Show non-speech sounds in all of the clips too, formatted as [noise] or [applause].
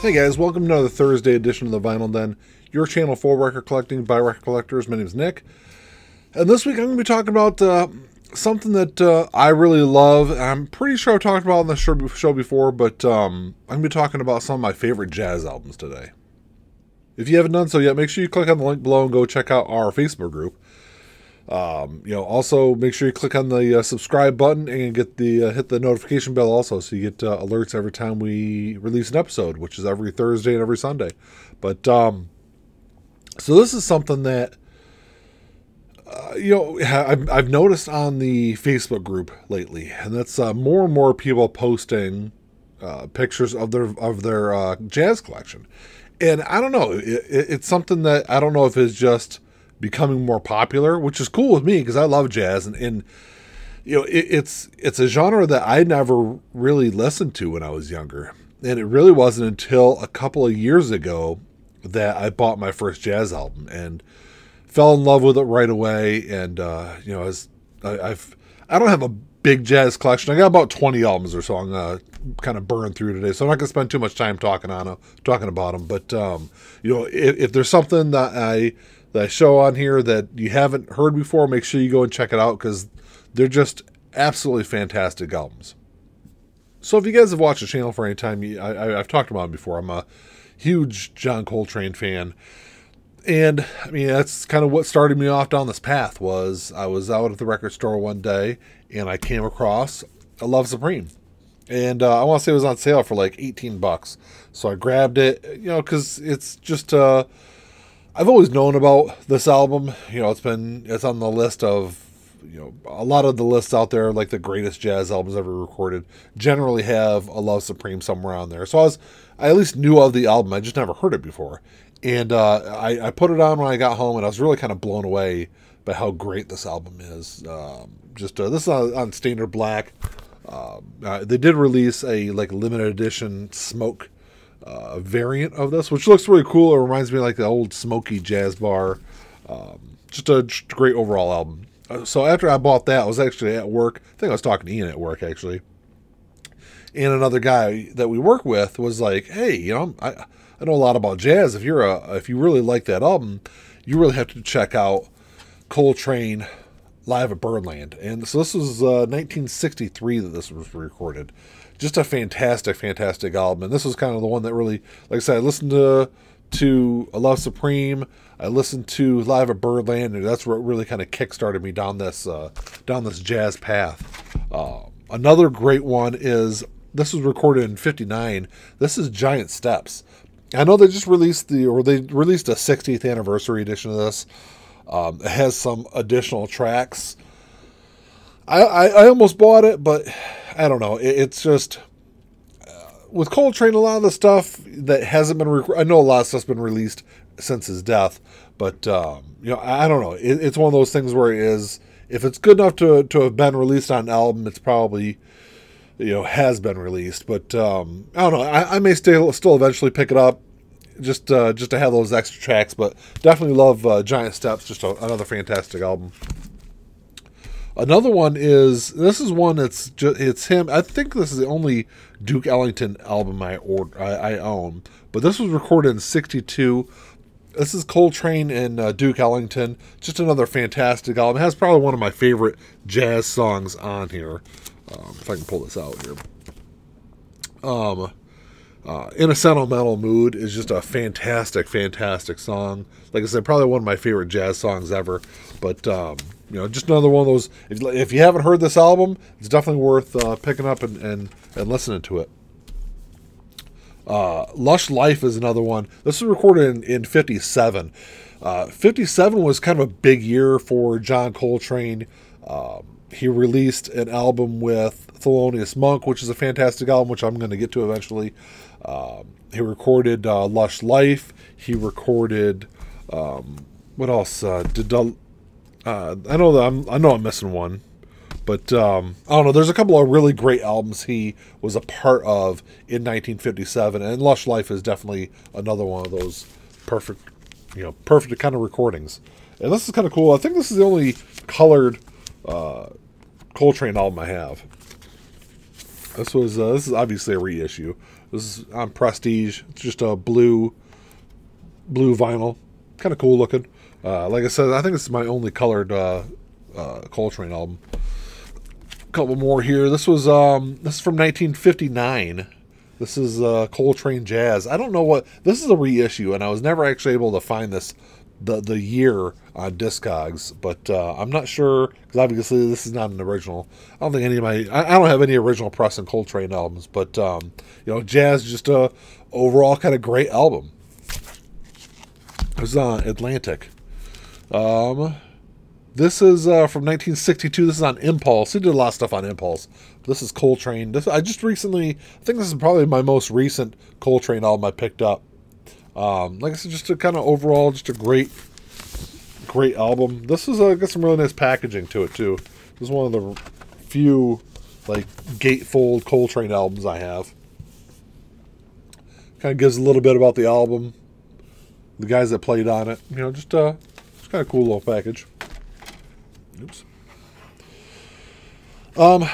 Hey guys, welcome to another Thursday edition of the Vinyl Den, your channel for record collecting by record collectors. My name is Nick, and this week I'm going to be talking about uh, something that uh, I really love. I'm pretty sure I've talked about on the show before, but um, I'm going to be talking about some of my favorite jazz albums today. If you haven't done so yet, make sure you click on the link below and go check out our Facebook group. Um, you know, also make sure you click on the uh, subscribe button and get the uh, hit the notification bell also, so you get uh, alerts every time we release an episode, which is every Thursday and every Sunday. But um, so this is something that uh, you know I've, I've noticed on the Facebook group lately, and that's uh, more and more people posting uh, pictures of their of their jazz collection, and I don't know, it, it's something that I don't know if it's just becoming more popular, which is cool with me because I love jazz and, and you know it, it's it's a genre that I never really listened to when I was younger, and it really wasn't until a couple of years ago that I bought my first jazz album and fell in love with it right away. And uh, you know, as I, I've I don't have a big jazz collection. I got about twenty albums or so. I'm gonna kind of burn through today, so I'm not gonna spend too much time talking on them, talking about them. But um, you know, if, if there's something that I that show on here that you haven't heard before, make sure you go and check it out because they're just absolutely fantastic albums. So if you guys have watched the channel for any time, I, have talked about it before. I'm a huge John Coltrane fan. And I mean, that's kind of what started me off down this path was I was out at the record store one day and I came across a Love Supreme. And uh, I want to say it was on sale for like 18 bucks. So I grabbed it, you know, because it's just, uh, I've always known about this album. You know, it's been it's on the list of you know a lot of the lists out there, like the greatest jazz albums ever recorded, generally have a Love Supreme somewhere on there. So I was I at least knew of the album. I just never heard it before, and uh, I, I put it on when I got home, and I was really kind of blown away by how great this album is. Um, just uh, this is on, on Standard Black. Um, uh, they did release a like limited edition smoke uh, variant of this, which looks really cool. It reminds me like the old smoky jazz bar. Um, just a just great overall album. Uh, so after I bought that, I was actually at work. I think I was talking to Ian at work actually, and another guy that we work with was like, "Hey, you know, I I know a lot about jazz. If you're a if you really like that album, you really have to check out Coltrane live at Birdland." And so this was uh, 1963 that this was recorded just a fantastic, fantastic album. And this was kind of the one that really, like I said, I listened to to Love Supreme. I listened to Live at Birdland, and that's what really kind of kickstarted me down this uh, down this jazz path. Uh, another great one is this was recorded in '59. This is Giant Steps. I know they just released the or they released a 60th anniversary edition of this. Um, it has some additional tracks. I, I, I almost bought it, but I don't know. It, it's just uh, with Coltrane, a lot of the stuff that hasn't been. Rec- I know a lot of stuff's been released since his death, but um, you know, I, I don't know. It, it's one of those things where it is if it's good enough to to have been released on an album, it's probably you know has been released. But um, I don't know. I, I may still still eventually pick it up just uh, just to have those extra tracks. But definitely love uh, Giant Steps. Just a, another fantastic album. Another one is this is one that's just it's him. I think this is the only Duke Ellington album I order I, I own, but this was recorded in '62. This is Coltrane and uh, Duke Ellington. Just another fantastic album. It has probably one of my favorite jazz songs on here. Um, if I can pull this out here. Um, uh, in a sentimental mood is just a fantastic, fantastic song. Like I said, probably one of my favorite jazz songs ever. But um, you know, just another one of those. If, if you haven't heard this album, it's definitely worth uh, picking up and, and, and listening to it. Uh, Lush Life is another one. This was recorded in, in 57. Uh, 57 was kind of a big year for John Coltrane. Um, he released an album with Thelonious Monk, which is a fantastic album, which I'm going to get to eventually. Um, he recorded uh, Lush Life. He recorded um, what else? Uh, did uh, I know that I'm I know I'm missing one, but um, I don't know. There's a couple of really great albums he was a part of in 1957, and Lush Life is definitely another one of those perfect, you know, perfect kind of recordings. And this is kind of cool. I think this is the only colored uh, Coltrane album I have. This was uh, this is obviously a reissue, This is on Prestige. It's just a blue, blue vinyl, kind of cool looking. Uh, like I said, I think this is my only colored uh, uh, Coltrane album. A couple more here. This was um, this is from 1959. This is uh, Coltrane Jazz. I don't know what this is a reissue, and I was never actually able to find this the the year on Discogs, but uh, I'm not sure because obviously this is not an original. I don't think any of my I, I don't have any original press and Coltrane albums, but um, you know, Jazz just a overall kind of great album. It was on uh, Atlantic. Um, this is uh, from 1962. This is on Impulse. He did a lot of stuff on Impulse. This is Coltrane. This I just recently. I think this is probably my most recent Coltrane album I picked up. Um, like I said, just a kind of overall, just a great, great album. This is uh, got some really nice packaging to it too. This is one of the few like gatefold Coltrane albums I have. Kind of gives a little bit about the album, the guys that played on it. You know, just uh, just kind of cool little package. Oops. Um,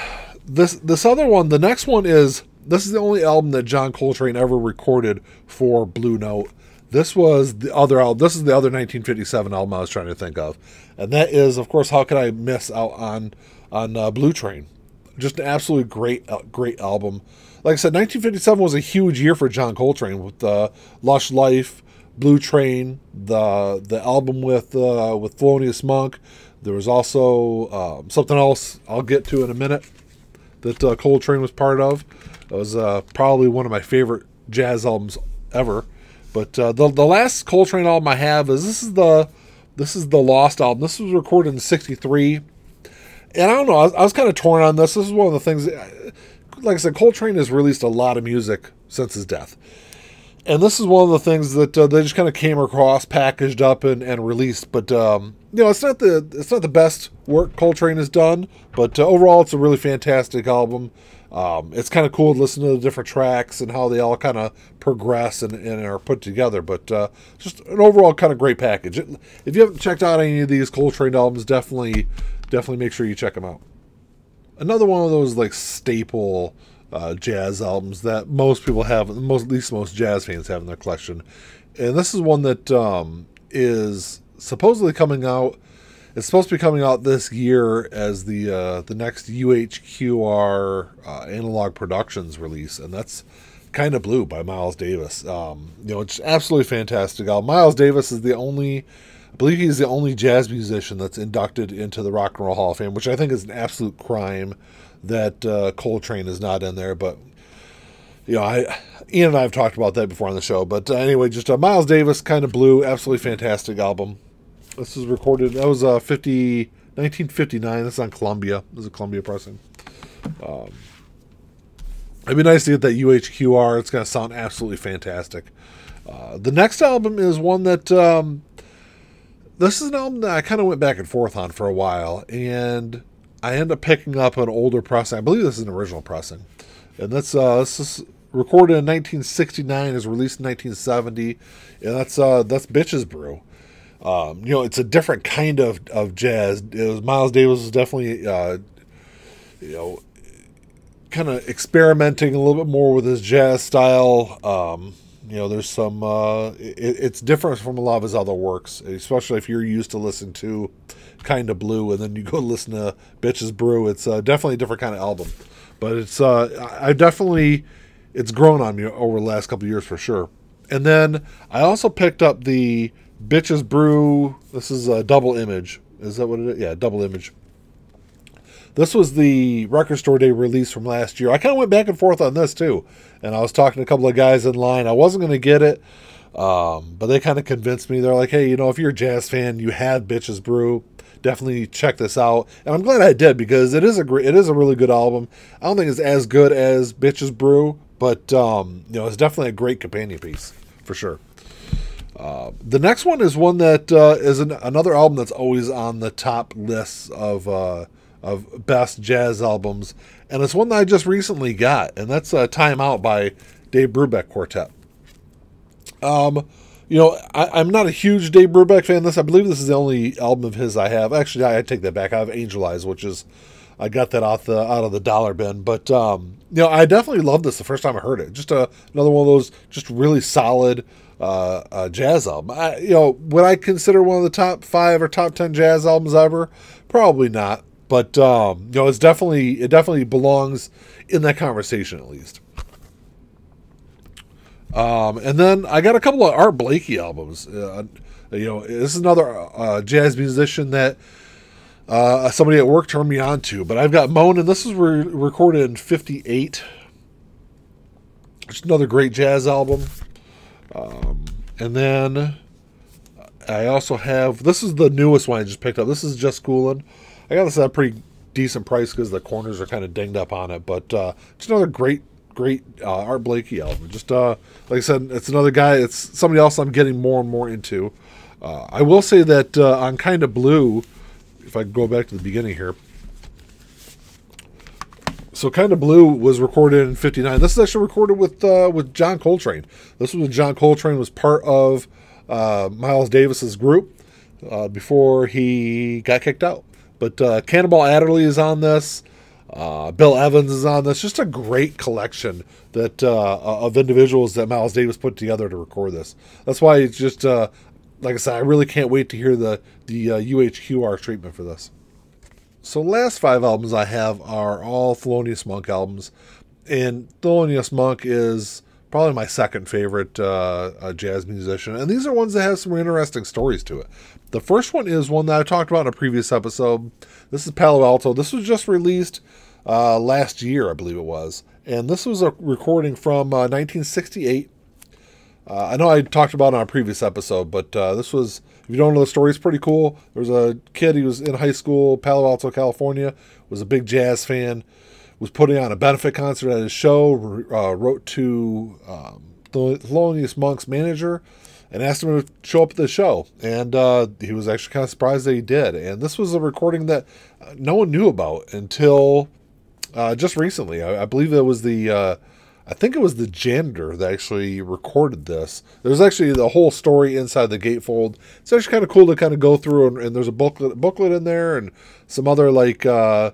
this this other one, the next one is this is the only album that John Coltrane ever recorded for Blue Note. This was the other album. This is the other 1957 album I was trying to think of, and that is, of course, how could I miss out on on uh, Blue Train? Just an absolutely great, uh, great album. Like I said, 1957 was a huge year for John Coltrane with uh, Lush Life, Blue Train, the the album with uh, with Thelonious Monk. There was also um, something else I'll get to in a minute that uh, Coltrane was part of. It was uh, probably one of my favorite jazz albums ever. But uh, the the last Coltrane album I have is this is the this is the Lost album. This was recorded in '63, and I don't know. I was, I was kind of torn on this. This is one of the things. Like I said, Coltrane has released a lot of music since his death, and this is one of the things that uh, they just kind of came across, packaged up, and, and released. But um, you know, it's not the it's not the best work Coltrane has done, but uh, overall, it's a really fantastic album. Um, it's kind of cool to listen to the different tracks and how they all kind of progress and, and, are put together. But uh, just an overall kind of great package. If you haven't checked out any of these Coltrane albums, definitely definitely make sure you check them out. Another one of those like staple uh, jazz albums that most people have, most at least most jazz fans have in their collection, and this is one that um, is supposedly coming out it's supposed to be coming out this year as the uh, the next UHQR uh, Analog Productions release, and that's kind of blue by Miles Davis. Um, you know, it's absolutely fantastic. Uh, Miles Davis is the only, I believe he's the only jazz musician that's inducted into the Rock and Roll Hall of Fame, which I think is an absolute crime that uh, Coltrane is not in there. But you know, I Ian and I have talked about that before on the show. But uh, anyway, just a Miles Davis kind of blue, absolutely fantastic album. This was recorded. That was uh, 50, 1959. That's on Columbia. This is a Columbia pressing. Um, it'd be nice to get that UHQR. It's going to sound absolutely fantastic. Uh, the next album is one that um, this is an album that I kind of went back and forth on for a while, and I end up picking up an older pressing. I believe this is an original pressing, and that's uh, this is recorded in 1969, is released in 1970, and that's uh, that's Bitches Brew. Um, you know, it's a different kind of, of jazz. Was, Miles Davis was definitely, uh, you know, kind of experimenting a little bit more with his jazz style. Um, you know, there's some, uh, it, it's different from a lot of his other works, especially if you're used to listen to kind of blue and then you go [laughs] listen to Bitches Brew. It's uh, definitely a different kind of album, but it's, uh, I definitely, it's grown on me over the last couple years for sure. And then I also picked up the Bitches Brew. This is a double image. Is that what it is? Yeah, double image. This was the record store day release from last year. I kind of went back and forth on this too, and I was talking to a couple of guys in line. I wasn't going to get it, um, but they kind of convinced me. They're like, "Hey, you know, if you're a jazz fan, you had Bitches Brew, definitely check this out." And I'm glad I did because it is a great, it is a really good album. I don't think it's as good as Bitches Brew, but um, you know, it's definitely a great companion piece for sure. Uh, the next one is one that uh, is an, another album that's always on the top lists of uh, of best jazz albums, and it's one that I just recently got, and that's uh, "Time Out" by Dave Brubeck Quartet. Um, you know, I, am not a huge Dave Brubeck fan. This, I believe, this is the only album of his I have. Actually, I, I take that back. I have Angel Eyes, which is I got that off the out of the dollar bin. But um, you know, I definitely loved this the first time I heard it. Just a, another one of those just really solid uh, uh, jazz album. I, you know, would I consider one of the top five or top ten jazz albums ever? Probably not. But um, you know, it's definitely it definitely belongs in that conversation at least. Um, and then I got a couple of Art Blakey albums. Uh, you know, this is another uh, jazz musician that uh, somebody at work turned me on to. But I've got Moan, and this was re- recorded in '58. It's another great jazz album. Um, and then I also have this is the newest one I just picked up. This is Just Coolin'. I got this at a pretty decent price because the corners are kind of dinged up on it. But uh, it's another great, great uh, Art Blakey album. Just uh, like I said, it's another guy. It's somebody else I'm getting more and more into. Uh, I will say that uh, on Kind of Blue, if I go back to the beginning here. So Kind of Blue was recorded in '59. This is actually recorded with uh, with John Coltrane. This was when John Coltrane was part of Miles Davis's group before he got kicked out. But uh, Cannonball Adderley is on this. Uh, Bill Evans is on this. Just a great collection that uh, of individuals that Miles Davis put together to record this. That's why it's just uh, like I said. I really can't wait to hear the the UHQR uh, treatment for this. So last five albums I have are all Thelonious Monk albums, and Thelonious Monk is probably my second favorite uh, jazz musician. And these are ones that have some interesting stories to it. The first one is one that I talked about in a previous episode. This is Palo Alto. This was just released uh, last year, I believe it was. And this was a recording from uh, 1968. Uh, I know I talked about it on a previous episode, but uh, this was, if you don't know the story, it's pretty cool. There was a kid, he was in high school, Palo Alto, California, was a big jazz fan was putting on a benefit concert at his show, uh, wrote to um, the Thelonious Monk's manager and asked him to show up at the show. And uh, he was actually kind of surprised that he did. And this was a recording that uh, no one knew about until uh, just recently. I, I, believe it was the. Uh, I think it was the janitor that actually recorded this. There's actually the whole story inside the gatefold. It's actually kind of cool to kind of go through, and, and there's a booklet booklet in there, and some other like uh,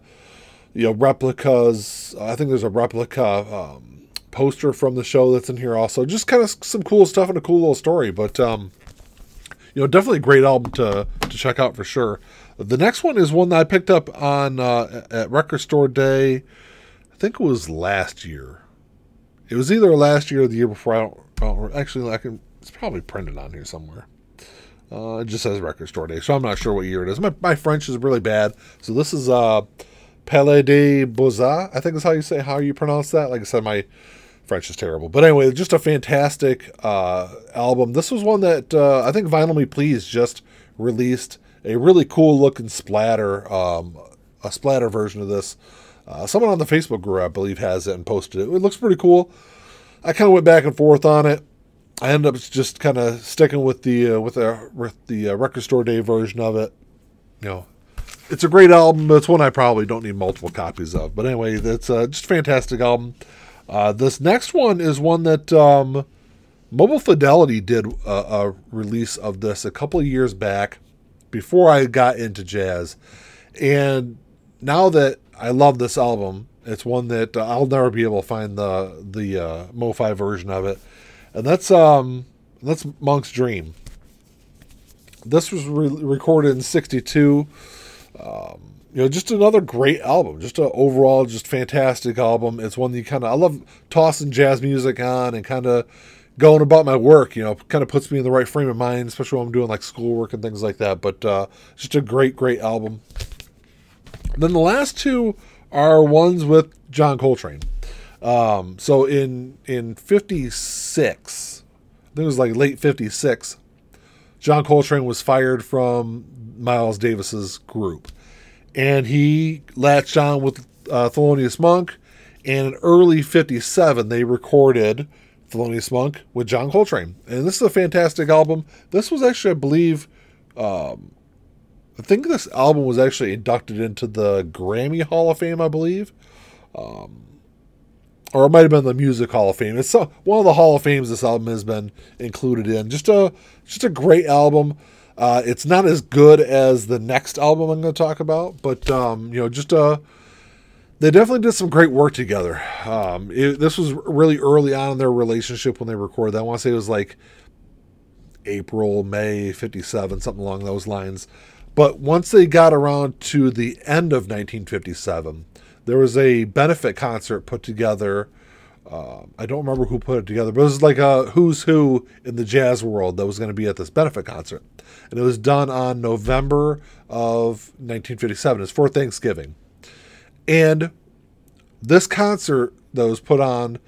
you know replicas. I think there's a replica um, poster from the show that's in here also. Just kind of some cool stuff and a cool little story. But um, you know, definitely a great album to to check out for sure. The next one is one that I picked up on uh, at Record Store Day. I think it was last year. It was either last year or the year before. I don't, actually. I can. It's probably printed on here somewhere. Uh, it just says Record Store Day, so I'm not sure what year it is. My, my French is really bad, so this is uh, Palais de Beaux-Arts, I think is how you say how you pronounce that. Like I said, my French is terrible. But anyway, just a fantastic uh, album. This was one that uh, I think Vinyl Me Please just released a really cool looking splatter, um, a splatter version of this. Uh, someone on the Facebook group, I believe, has it and posted it. It looks pretty cool. I kind of went back and forth on it. I ended up just kind of sticking with the uh, with the with the uh, record store day version of it. You know, it's a great album, it's one I probably don't need multiple copies of. But anyway, it's uh, just a fantastic album. Uh, this next one is one that um, Mobile Fidelity did a, a, release of this a couple of years back before I got into jazz. And now that I love this album, it's one that uh, I'll never be able to find the the uh, MoFi version of it, and that's um that's Monk's Dream. This was re- recorded in '62. Um, you know, just another great album. Just an overall, just fantastic album. It's one that you kind of I love tossing jazz music on and kind of going about my work. You know, kind of puts me in the right frame of mind, especially when I'm doing like schoolwork and things like that. But uh, just a great, great album. then the last two are ones with John Coltrane. Um, so in in '56, I think it was like late '56. John Coltrane was fired from Miles Davis's group, and he latched on with uh, Thelonious Monk. And in early '57, they recorded Thelonious Monk with John Coltrane, and this is a fantastic album. This was actually, I believe, um, I think this album was actually inducted into the Grammy Hall of Fame, I believe. Um, or it might have been the Music Hall of Fame. It's one of the Hall of Fames this album has been included in. Just a just a great album. Uh, it's not as good as the next album I'm going to talk about, but um, you know, just a they definitely did some great work together. Um, it, this was really early on in their relationship when they recorded. That. I want to say it was like April, May '57, something along those lines. But once they got around to the end of 1957, there was a benefit concert put together. Uh, I don't remember who put it together, but it was like a who's who in the jazz world that was going to be at this benefit concert. And it was done on November of 1957. It's for Thanksgiving. And this concert that was put on,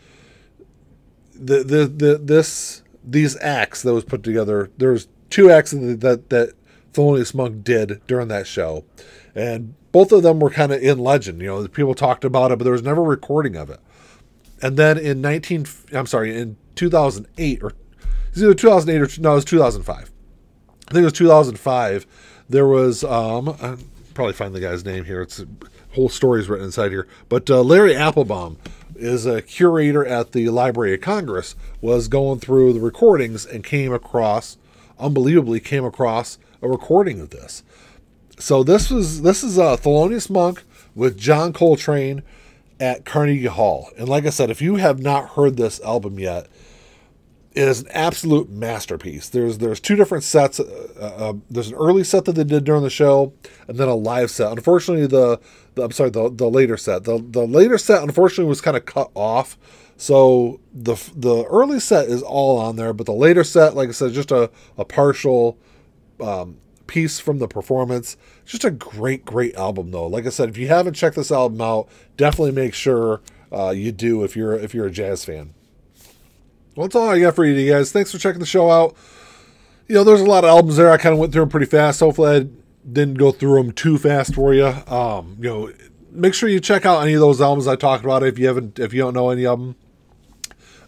the, the, the this these acts that was put together, there's two acts that, that, that Thelonious Monk did during that show. And both of them were kind of in legend. You know, people talked about it, but there was never a recording of it. And then in 19, I'm sorry, in 2008 or it was either 2008 or no, it was 2005. I think it was 2005. There was um, I'll probably find the guy's name here. It's whole stories written inside here. But uh, Larry Appelbaum is a curator at the Library of Congress. Was going through the recordings and came across, unbelievably, came across a recording of this. So this was this is a uh, Thelonious Monk with John Coltrane at Carnegie Hall. And like I said, if you have not heard this album yet, it is an absolute masterpiece. There's there's two different sets. Uh, uh, there's an early set that they did during the show, and then a live set. Unfortunately, the, the I'm sorry, the, the later set. The the later set unfortunately was kind of cut off. So the the early set is all on there, but the later set, like I said, just a a partial um, piece from the performance. Just a great, great album, though. Like I said, if you haven't checked this album out, definitely make sure uh, you do if you're if you're a jazz fan. Well, that's all I got for you guys. Thanks for checking the show out. You know, there's a lot of albums there. I kind of went through them pretty fast. Hopefully, I didn't go through them too fast for you. Um, you know, make sure you check out any of those albums I talked about if you haven't, if you don't know any of them.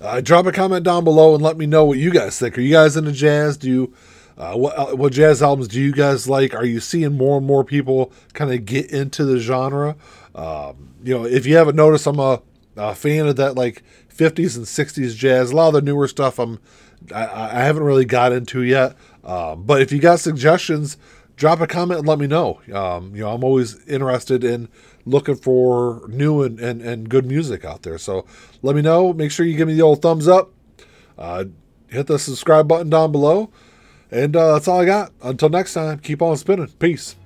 Uh, drop a comment down below and let me know what you guys think. Are you guys into jazz? Do you uh, what uh, what jazz albums do you guys like? Are you seeing more and more people kind of get into the genre? Um, you know, if you haven't noticed, I'm a, a, fan of that like 50s and 60s jazz. A lot of the newer stuff I'm I, I haven't really got into yet. Um, but if you got suggestions, drop a comment and let me know. Um, you know, I'm always interested in looking for new and, and, and good music out there. So let me know. Make sure you give me the old thumbs up. Uh, hit the subscribe button down below. And uh, that's all I got. Until next time, keep on spinning. Peace.